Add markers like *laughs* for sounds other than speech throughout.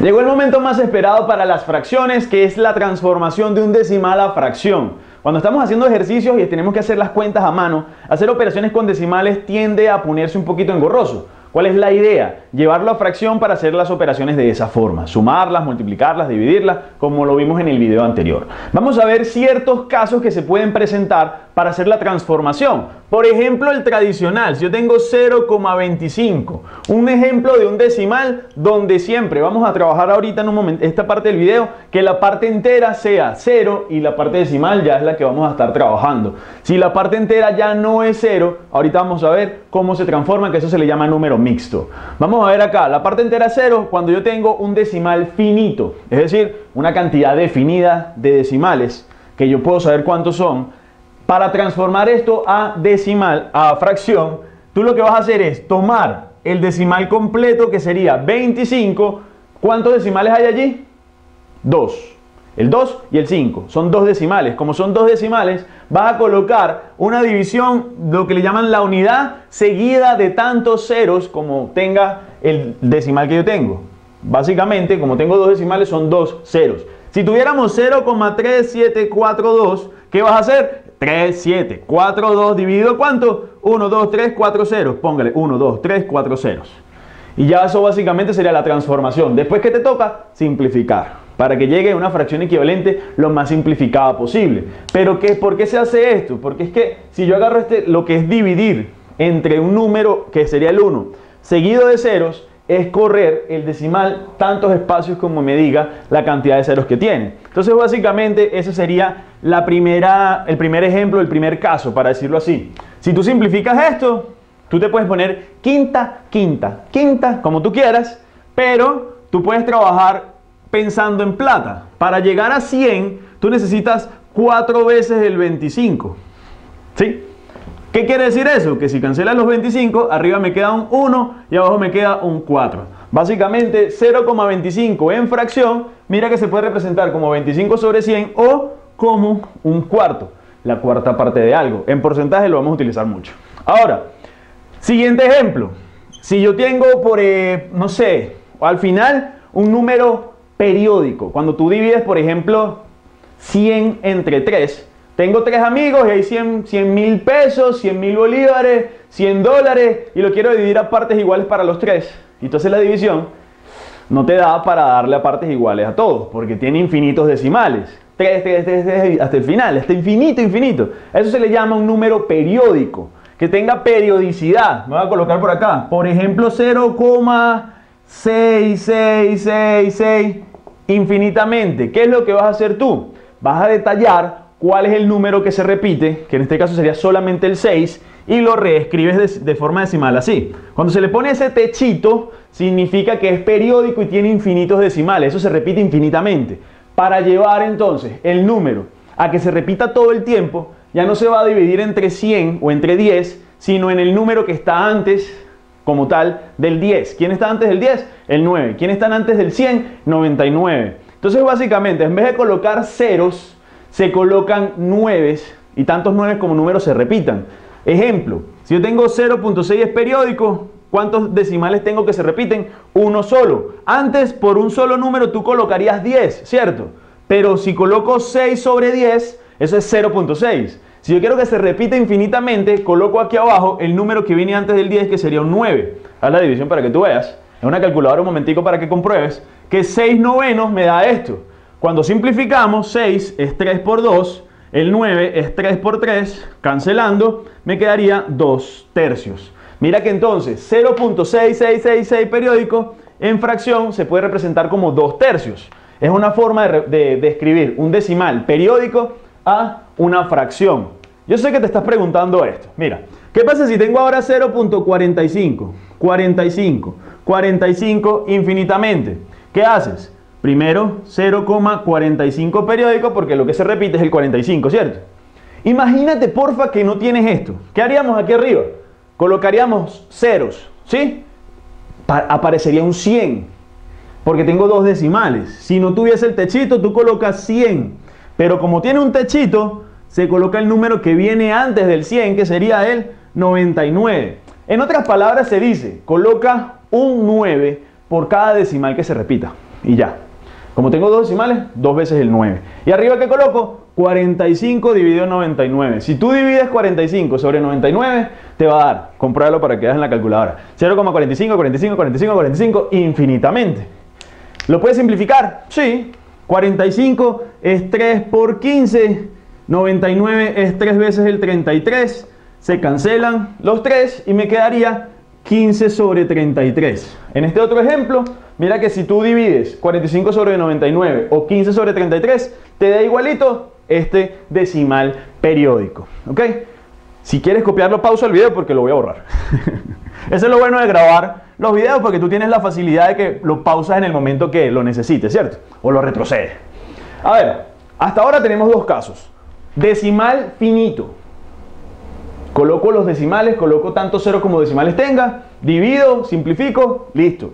Llegó el momento más esperado para las fracciones, que es la transformación de un decimal a fracción. Cuando estamos haciendo ejercicios y tenemos que hacer las cuentas a mano, hacer operaciones con decimales tiende a ponerse un poquito engorroso. ¿Cuál es la idea? Llevarlo a fracción para hacer las operaciones de esa forma, sumarlas, multiplicarlas, dividirlas, como lo vimos en el video anterior. Vamos a ver ciertos casos que se pueden presentar para hacer la transformación. Por ejemplo, el tradicional, si yo tengo 0,25, un ejemplo de un decimal donde siempre vamos a trabajar ahorita en un momento, esta parte del video, que la parte entera sea 0 y la parte decimal ya es la que vamos a estar trabajando. Si la parte entera ya no es 0, ahorita vamos a ver cómo se transforma, que eso se le llama número mixto. Vamos a ver acá, la parte entera 0 cuando yo tengo un decimal finito, es decir, una cantidad definida de decimales que yo puedo saber cuántos son para transformar esto a decimal, a fracción, tú lo que vas a hacer es tomar el decimal completo que sería 25. ¿Cuántos decimales hay allí? 2. El 2 y el 5 son dos decimales. Como son dos decimales, vas a colocar una división, lo que le llaman la unidad, seguida de tantos ceros como tenga el decimal que yo tengo. Básicamente, como tengo dos decimales, son dos ceros. Si tuviéramos 0,3742, ¿qué vas a hacer? 3, 7, 4, 2, dividido ¿cuánto? 1, 2, 3, 4 ceros. Póngale 1, 2, 3, 4 ceros. Y ya eso básicamente sería la transformación. Después que te toca, simplificar. Para que llegue a una fracción equivalente lo más simplificada posible. Pero ¿qué, ¿por qué se hace esto? Porque es que si yo agarro este, lo que es dividir entre un número que sería el 1, seguido de ceros, es correr el decimal tantos espacios como me diga la cantidad de ceros que tiene. Entonces básicamente ese sería la primera, el primer ejemplo, el primer caso, para decirlo así. Si tú simplificas esto, tú te puedes poner quinta, quinta, quinta, como tú quieras, pero tú puedes trabajar pensando en plata. Para llegar a 100, tú necesitas cuatro veces el 25. ¿Sí? ¿Qué quiere decir eso? Que si cancelas los 25, arriba me queda un 1 y abajo me queda un 4. Básicamente 0,25 en fracción, mira que se puede representar como 25 sobre 100 o como un cuarto, la cuarta parte de algo. En porcentaje lo vamos a utilizar mucho. Ahora, siguiente ejemplo. Si yo tengo por, eh, no sé, al final un número periódico, cuando tú divides, por ejemplo, 100 entre 3, tengo tres amigos y hay 100 mil pesos, 100 mil bolívares, 100 dólares y lo quiero dividir a partes iguales para los tres. Entonces la división no te da para darle a partes iguales a todos, porque tiene infinitos decimales. 3, 3, 3, 3 hasta el final, hasta infinito, infinito. Eso se le llama un número periódico, que tenga periodicidad. Me voy a colocar por acá. Por ejemplo, 0,6666 infinitamente. ¿Qué es lo que vas a hacer tú? Vas a detallar cuál es el número que se repite, que en este caso sería solamente el 6, y lo reescribes de, forma decimal así. Cuando se le pone ese techito, significa que es periódico y tiene infinitos decimales, eso se repite infinitamente. Para llevar entonces el número a que se repita todo el tiempo, ya no se va a dividir entre 100 o entre 10, sino en el número que está antes como tal del 10. ¿Quién está antes del 10? El 9. ¿Quién está antes del 100? 99. Entonces básicamente en vez de colocar ceros, se colocan 9 y tantos 9 como números se repitan. Ejemplo, si yo tengo 0.6 es periódico, ¿cuántos decimales tengo que se repiten? Uno solo. Antes, por un solo número, tú colocarías 10, ¿cierto? Pero si coloco 6 sobre 10, eso es 0.6. Si yo quiero que se repita infinitamente, coloco aquí abajo el número que viene antes del 10, que sería un 9. Haz la división para que tú veas. Es una calculadora un momentico para que compruebes que 6 novenos me da esto. Cuando simplificamos, 6 es 3 por 2, el 9 es 3 por 3, cancelando, me quedaría 2 tercios. Mira que entonces 0.6666 periódico en fracción se puede representar como 2 tercios. Es una forma de, de, escribir un decimal periódico a una fracción. Yo sé que te estás preguntando esto. Mira, ¿qué pasa si tengo ahora 0.45? 45, 45 infinitamente. ¿Qué haces? Primero 0,45 periódico porque lo que se repite es el 45, ¿cierto? Imagínate porfa que no tienes esto. ¿Qué haríamos aquí arriba? Colocaríamos ceros, ¿sí? aparecería un 100 porque tengo dos decimales. Si no tuviese el techito, tú colocas 100. Pero como tiene un techito, se coloca el número que viene antes del 100, que sería el 99. En otras palabras se dice, coloca un 9 por cada decimal que se repita. Y ya. Como tengo dos decimales, dos veces el 9. Y arriba que coloco 45 dividido 99. Si tú divides 45 sobre 99, te va a dar, compruébalo para que veas en la calculadora, 0,45, 45, 45, 45, infinitamente. ¿Lo puedes simplificar? Sí. 45 es 3 por 15, 99 es 3 veces el 33, se cancelan los 3 y me quedaría 15 sobre 33. En este otro ejemplo, mira que si tú divides 45 sobre 99 o 15 sobre 33, te da igualito este decimal periódico. ¿Ok? Si quieres copiarlo, pausa el video porque lo voy a borrar. *laughs* Eso es lo bueno de grabar los videos porque tú tienes la facilidad de que lo pausas en el momento que lo necesites, ¿cierto? O lo retrocedes. A ver, hasta ahora tenemos dos casos. Decimal finito. Coloco los decimales, coloco tanto cero como decimales tenga, divido, simplifico, listo.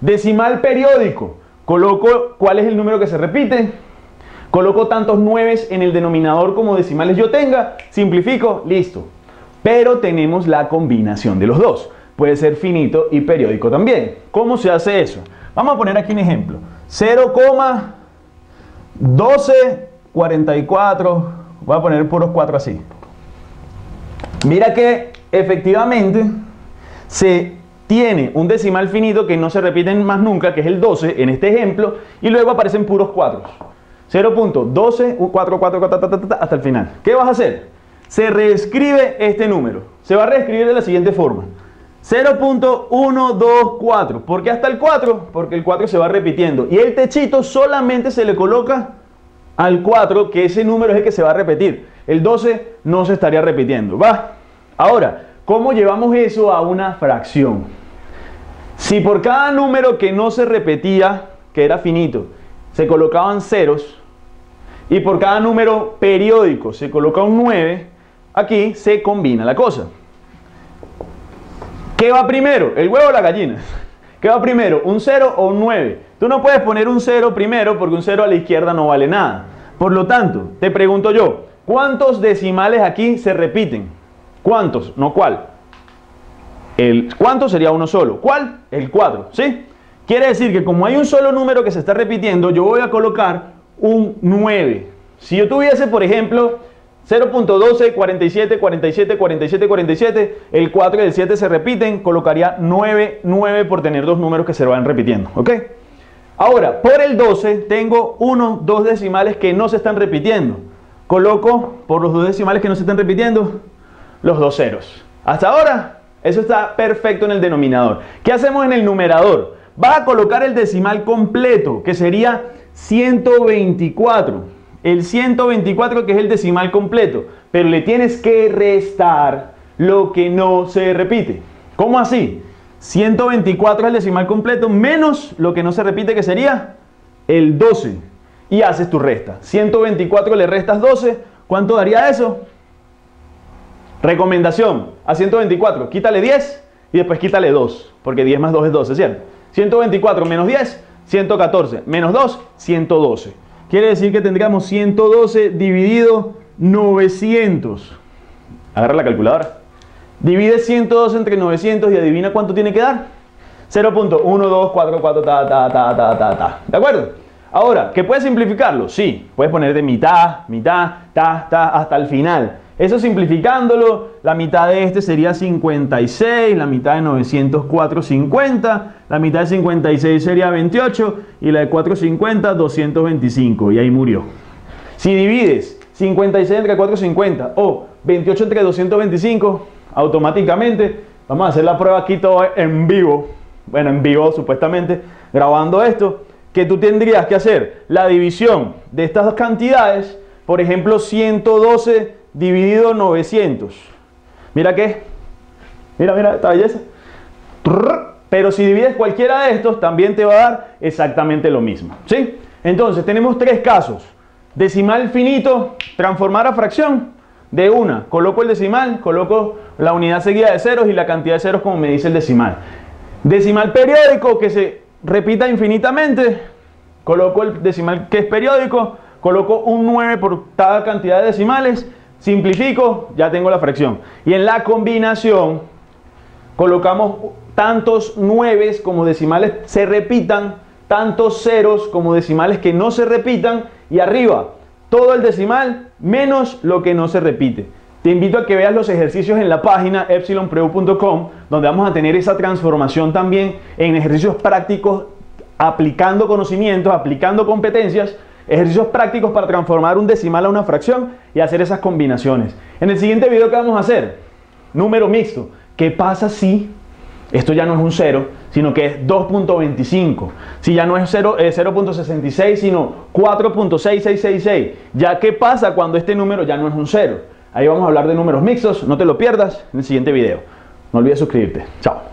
Decimal periódico, coloco cuál es el número que se repite, coloco tantos nueves en el denominador como decimales yo tenga, simplifico, listo. Pero tenemos la combinación de los dos. Puede ser finito y periódico también. ¿Cómo se hace eso? Vamos a poner aquí un ejemplo. 0,1244. Voy a poner puros 4 así. Mira que efectivamente se tiene un decimal finito que no se repiten más nunca, que es el 12 en este ejemplo, y luego aparecen puros 4. 0.12, 4, 4, 4, hasta el final. ¿Qué vas a hacer? Se reescribe este número. Se va a reescribir de la siguiente forma. 0.124. ¿Por qué hasta el 4? Porque el 4 se va repitiendo. Y el techito solamente se le coloca al 4, que ese número es el que se va a repetir. El 12 no se estaría repitiendo. ¿Va? Ahora, ¿cómo llevamos eso a una fracción? Si por cada número que no se repetía, que era finito, se colocaban ceros, y por cada número periódico se coloca un 9, aquí se combina la cosa. ¿Qué va primero? ¿El huevo o la gallina? ¿Qué va primero? ¿Un 0 o un 9? Tú no puedes poner un 0 primero porque un 0 a la izquierda no vale nada. Por lo tanto, te pregunto yo, ¿cuántos decimales aquí se repiten? ¿Cuántos? No cuál. El, ¿Cuánto sería uno solo? ¿Cuál? El 4, ¿sí? Quiere decir que como hay un solo número que se está repitiendo, yo voy a colocar un 9. Si yo tuviese, por ejemplo, 0.12, 47, 47, 47, 47, el 4 y el 7 se repiten, colocaría 9, 9 por tener dos números que se van repitiendo, ¿ok? Ahora, por el 12 tengo uno, dos decimales que no se están repitiendo. Coloco por los dos decimales que no se están repitiendo los dos ceros. Hasta ahora, eso está perfecto en el denominador. ¿Qué hacemos en el numerador? Va a colocar el decimal completo, que sería 124. El 124 que es el decimal completo, pero le tienes que restar lo que no se repite. ¿Cómo así? 124 es el decimal completo menos lo que no se repite que sería el 12. Y haces tu resta. 124 le restas 12. ¿Cuánto daría eso? Recomendación a 124. Quítale 10 y después quítale 2. Porque 10 más 2 es 12, ¿cierto? 124 menos 10, 114. Menos 2, 112. Quiere decir que tendríamos 112 dividido 900. Agarra la calculadora. Divide 102 entre 900 y adivina cuánto tiene que dar. 0.1244 ta, ta, ta, ta, ta, ta. ¿De acuerdo? Ahora, ¿que puedes simplificarlo? Sí, puedes poner de mitad, mitad, ta, ta, hasta el final. Eso simplificándolo, la mitad de este sería 56, la mitad de 904, 50, la mitad de 56 sería 28 y la de 450, 225. Y ahí murió. Si divides 56 entre 450 o 28 entre 225, automáticamente, vamos a hacer la prueba aquí todo en vivo, bueno, en vivo supuestamente, grabando esto, que tú tendrías que hacer la división de estas dos cantidades, por ejemplo, 112 dividido 900. Mira qué, mira, mira esta belleza. Pero si divides cualquiera de estos, también te va a dar exactamente lo mismo. ¿sí? Entonces, tenemos tres casos. Decimal finito, transformar a fracción de una, coloco el decimal, coloco la unidad seguida de ceros y la cantidad de ceros como me dice el decimal. Decimal periódico que se repita infinitamente, coloco el decimal que es periódico, coloco un 9 por cada cantidad de decimales, simplifico, ya tengo la fracción. Y en la combinación colocamos tantos 9 como decimales se repitan tanto ceros como decimales que no se repitan y arriba todo el decimal menos lo que no se repite. Te invito a que veas los ejercicios en la página epsilonpreu.com, donde vamos a tener esa transformación también en ejercicios prácticos, aplicando conocimientos, aplicando competencias, ejercicios prácticos para transformar un decimal a una fracción y hacer esas combinaciones. En el siguiente video, ¿qué vamos a hacer? Número mixto. ¿Qué pasa si esto ya no es un 0, sino que es 2.25? Si ya no es 0.66, sino 4.6666. ¿Ya qué pasa cuando este número ya no es un 0? Ahí vamos a hablar de números mixtos, no te lo pierdas en el siguiente video. No olvides suscribirte. Chao.